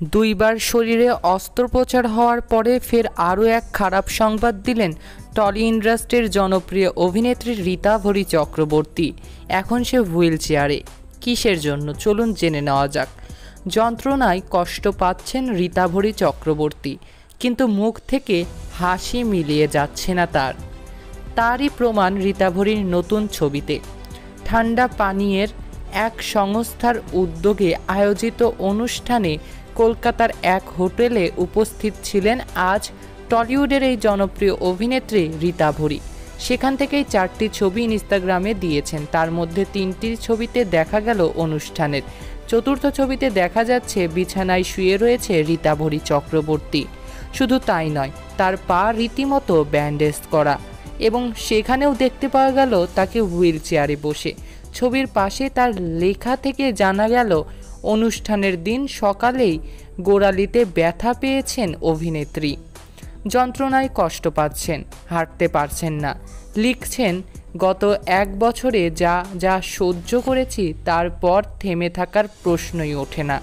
দুইবার শরীরে অস্ত্রোপচার হওয়ার পরে ফের আরও এক খারাপ সংবাদ দিলেন টলি ইন্ডাস্ট্রির জনপ্রিয় অভিনেত্রী রীতা ভরি চক্রবর্তী। এখন সে হুইল চেয়ারে কিসের জন্য? চলুন জেনে নেওয়া যাক। যন্ত্রণায় কষ্ট পাচ্ছেন রীতা ভরি চক্রবর্তী, কিন্তু মুখ থেকে হাসি মিলিয়ে যাচ্ছে না তার। তারই প্রমাণ রীতা ভরির নতুন ছবিতে। ঠান্ডা পানীয়ের এক সংস্থার উদ্যোগে আয়োজিত অনুষ্ঠানে কলকাতার এক হোটেলে উপস্থিত ছিলেন আজ টলিউডের এই জনপ্রিয় অভিনেত্রী রীতা ভরি। সেখান থেকেই চারটি ছবি ইনস্টাগ্রামে দিয়েছেন। তার মধ্যে তিনটি ছবিতে দেখা গেল অনুষ্ঠানের। চতুর্থ ছবিতে দেখা যাচ্ছে, বিছানায় শুয়ে রয়েছে রীতা ভরি চক্রবর্তী। শুধু তাই নয়, তার পা রীতিমতো ব্যান্ডেজ করা এবং সেখানেও দেখতে পাওয়া গেল তাকে হুইল চেয়ারে বসে। ছবির পাশে তার লেখা থেকে জানা গেল, অনুষ্ঠানের দিন সকালেই গোড়ালিতে ব্যথা পেয়েছেন অভিনেত্রী। যন্ত্রণায় কষ্ট পাচ্ছেন, হাঁটতে পারছেন না। লিখছেন, গত এক বছরে যা যা সহ্য করেছি, তারপর থেমে থাকার প্রশ্নই ওঠে না।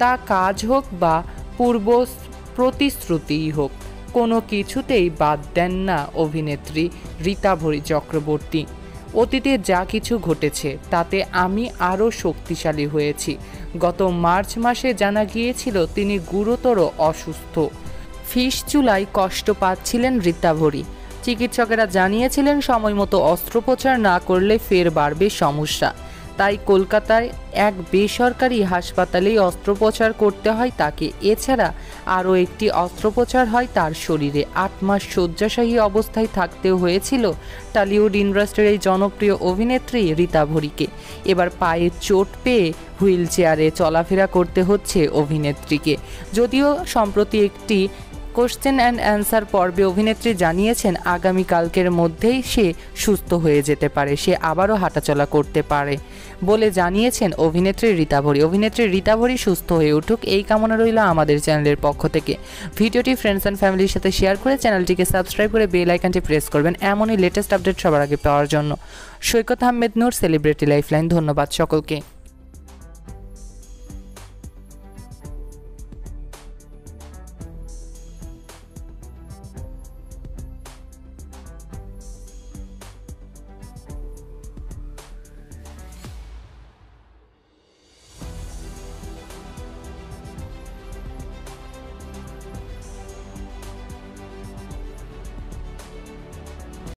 তা কাজ হোক বা পূর্ব প্রতিশ্রুতিই হোক, কোনো কিছুতেই বাদ দেন না অভিনেত্রী রীতা ভরি চক্রবর্তী। অতীতে যা কিছু ঘটেছে, তাতে আমি আরও শক্তিশালী হয়েছি। গত মার্চ মাসে জানা গিয়েছিল তিনি গুরুতর অসুস্থ। ফিস চুলাই কষ্ট পাচ্ছিলেন রীতা ভরি। চিকিৎসকেরা জানিয়েছিলেন সময় মতো অস্ত্রোপচার না করলে ফের বাড়বে সমস্যা। তাই কলকাতায় এক বেসরকারি হাসপাতালেই অস্ত্রোপচার করতে হয় তাকে। এছাড়া আরও একটি অস্ত্রোপচার হয় তার শরীরে। আট মাস শয্যাশায়ী অবস্থায় থাকতে হয়েছিল টলিউড ইন্ডাস্ট্রির এই জনপ্রিয় অভিনেত্রী রীতা ভরিকে। এবার পায়ে চোট পেয়ে হুইল চেয়ারে চলাফেরা করতে হচ্ছে অভিনেত্রীকে। যদিও সম্প্রতি একটি কোশ্চেন অ্যান্ড অ্যান্সার পর্বে অভিনেত্রী জানিয়েছেন আগামীকালকের মধ্যেই সে সুস্থ হয়ে যেতে পারে, সে আবারও হাঁটাচলা করতে পারে বলে জানিয়েছেন অভিনেত্রী রীতাভরি অভিনেত্রী রীতাভরি সুস্থ হয়ে উঠুক, এই কামনা রইল আমাদের চ্যানেলের পক্ষ থেকে। ভিডিওটি ফ্রেন্ডস অ্যান্ড ফ্যামিলির সাথে শেয়ার করে চ্যানেলটিকে সাবস্ক্রাইব করে বেল আইকনটি প্রেস করবেন, এমনই লেটেস্ট আপডেট সবার আগে পাওয়ার জন্য। সৈকত আহমেদ নূর সেলিব্রিটি লাইফলাইন ধন্যবাদ সকলকে।